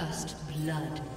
First blood.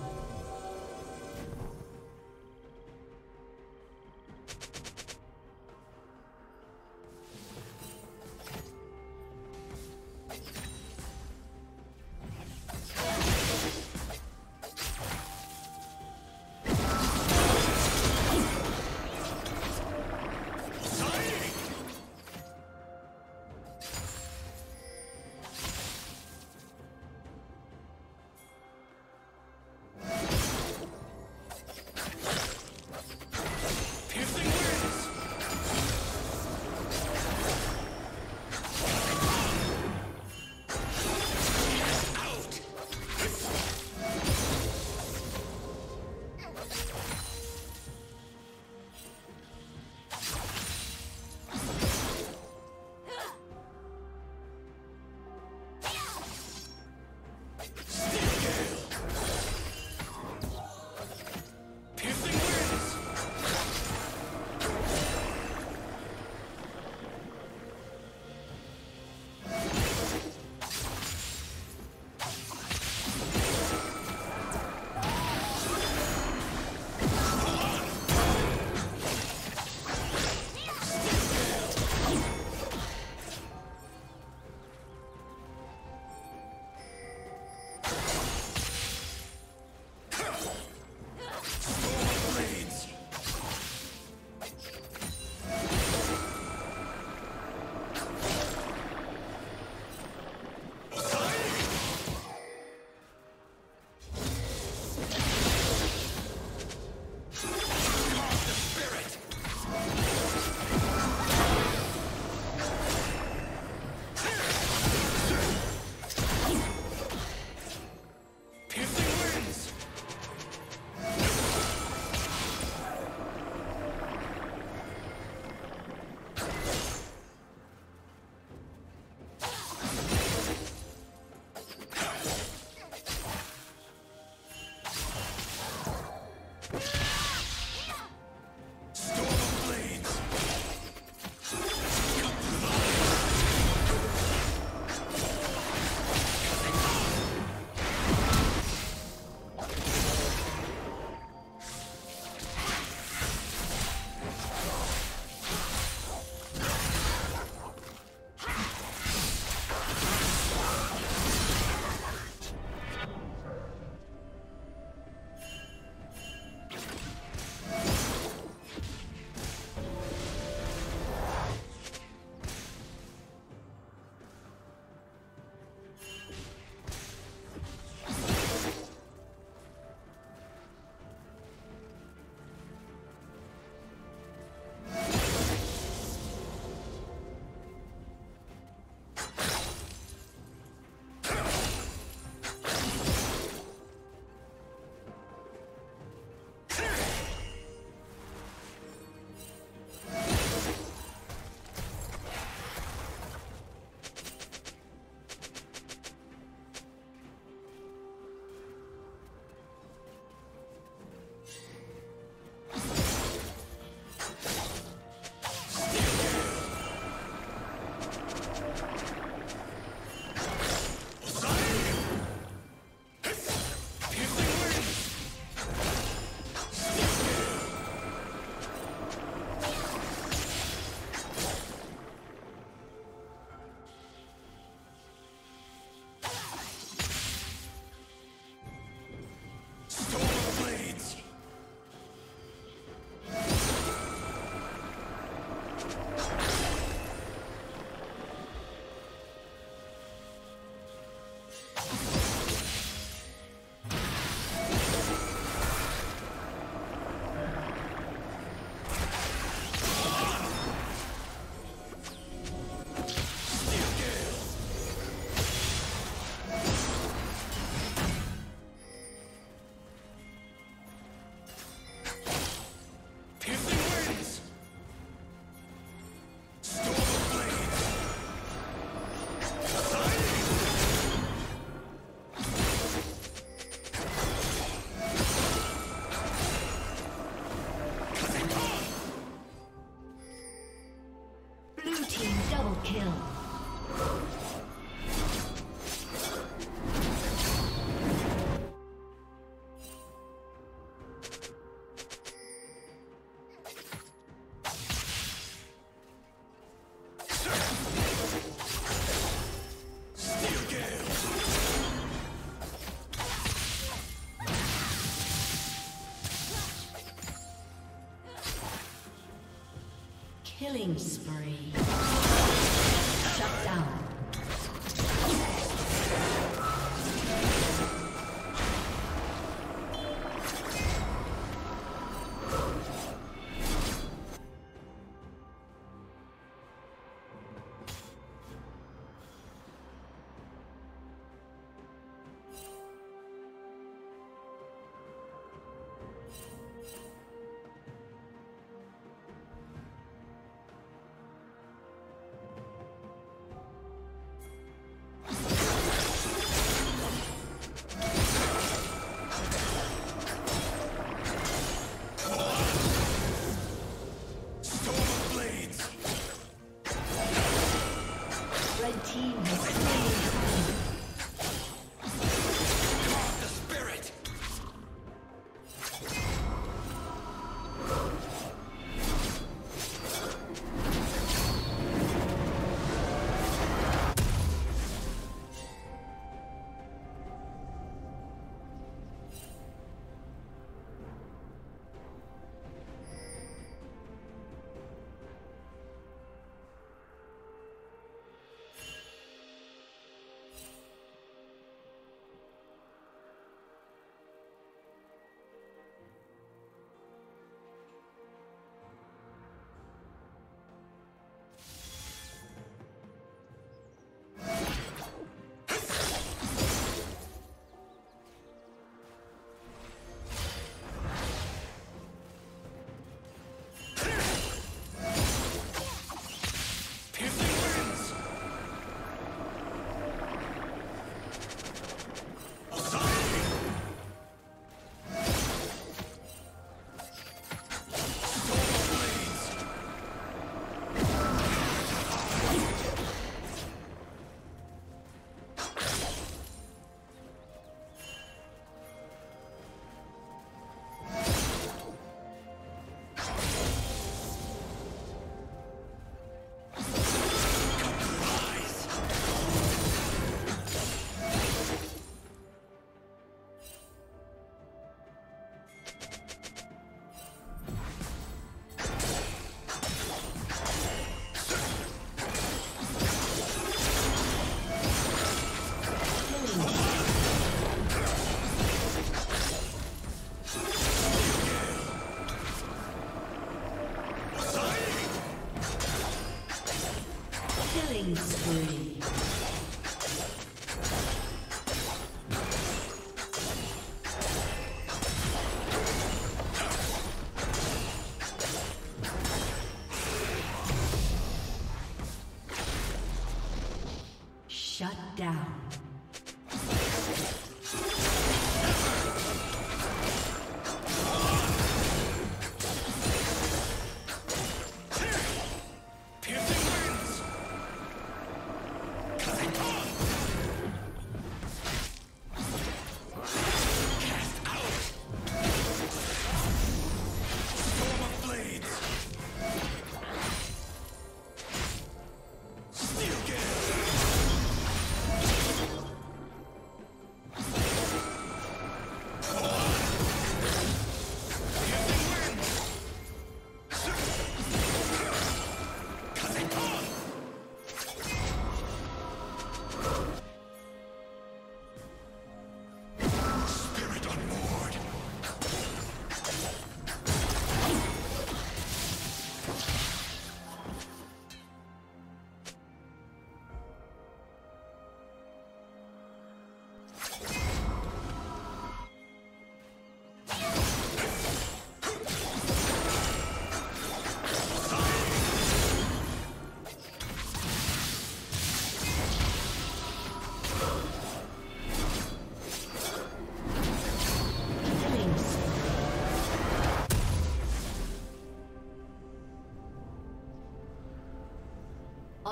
Killing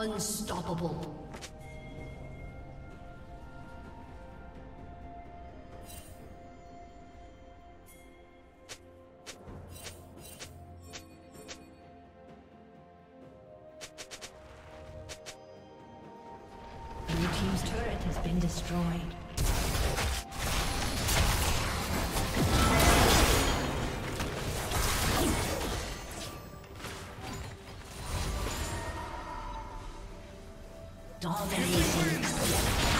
Unstoppable. Red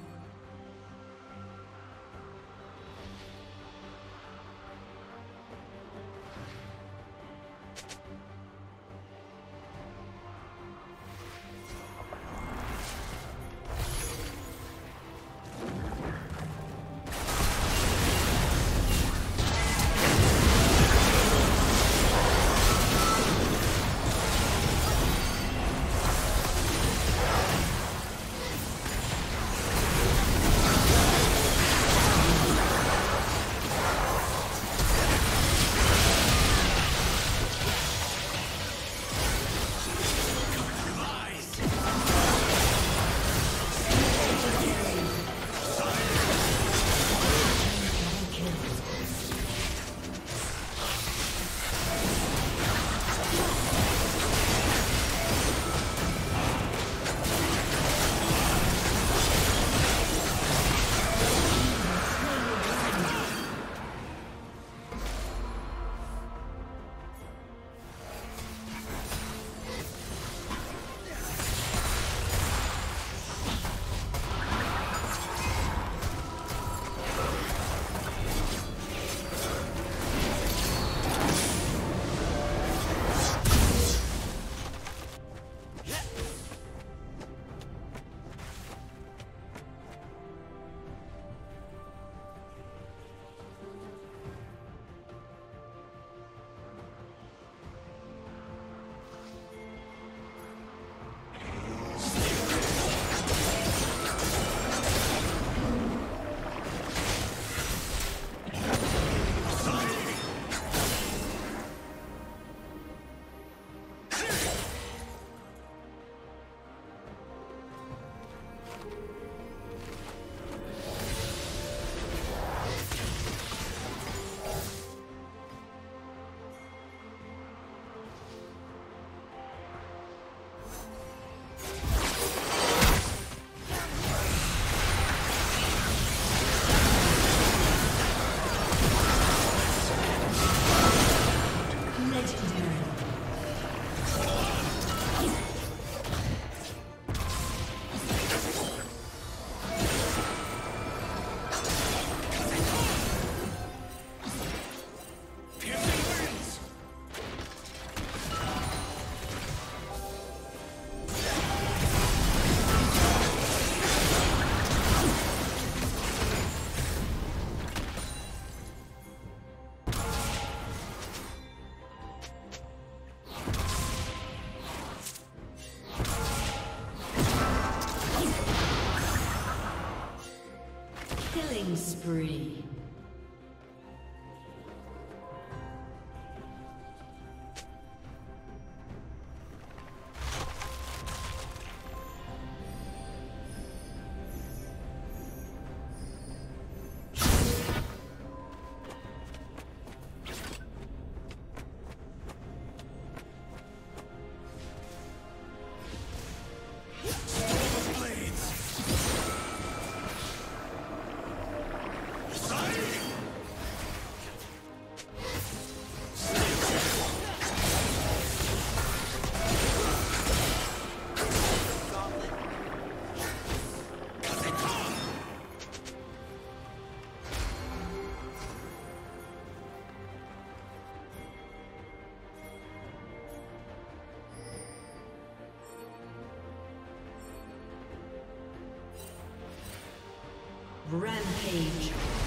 Spree. Rampage.